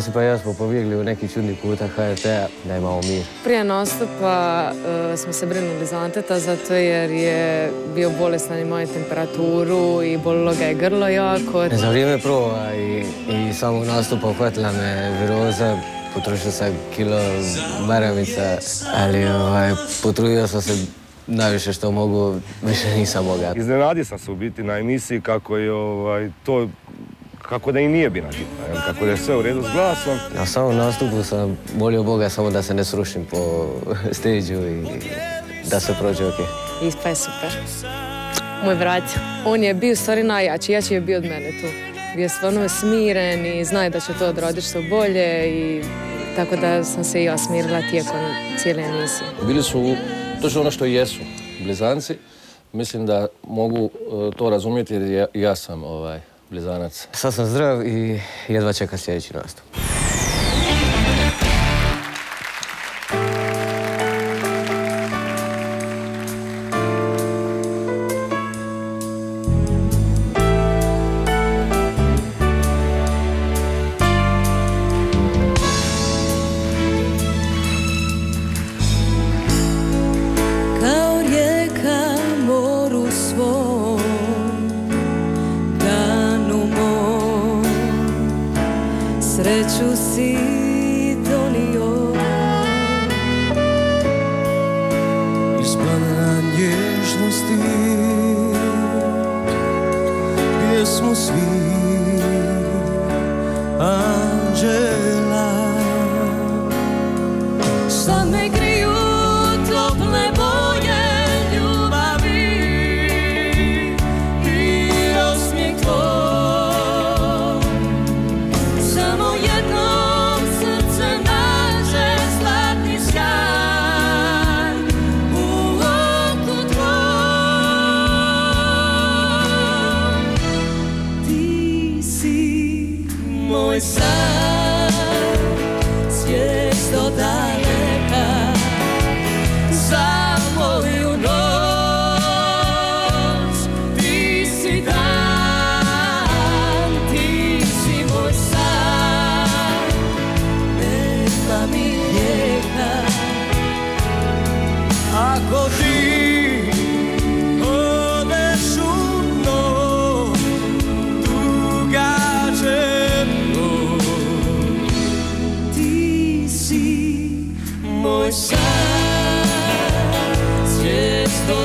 Josip pa ja smo pobjegli u neki čudni kuta HRT-a da imamo mir. Prije nastupa e, smo se brinuli za Anteta zato jer je bio bolestan, imao je temperaturu i bolilo ga je grlo jako. Za vrijeme prova i, i samog nastupa uhvatila me viroza, potrošio sam kilo maramica, ali ovaj, potrudio sam se najviše što mogu, više nisam mogao. Iznenadio sam se u biti na emisiji kako je ovaj, to kako da i nije bila hitna, kako da je sve u redu s glasom. Na samom nastupu sam molio Boga samo da se ne srušim po stage i da se prođe ok. Ispa je super. Moj brat, on je bio stvari najjači, jači je bio od mene tu. Bio je stvarno smiren i zna da će to odraditi što bolje i tako da sam se i ja smirila tijekom cijele emisije. Bili su točno ono što i jesu, blizanci. Mislim da mogu e, to razumjeti jer ja, sam ovaj, blizanac. Sad sam zdrav i jedva čekam sljedeći nastup. sreću si donio. Iz plana nježnosti Pjesmu svi. Anđela. Sad me grije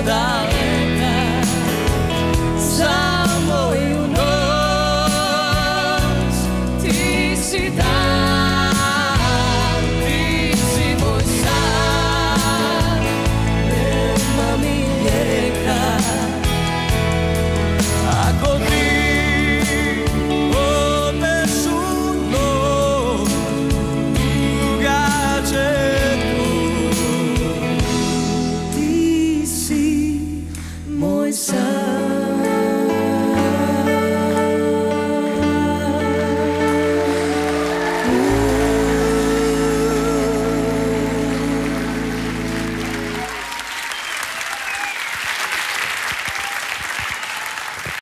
다.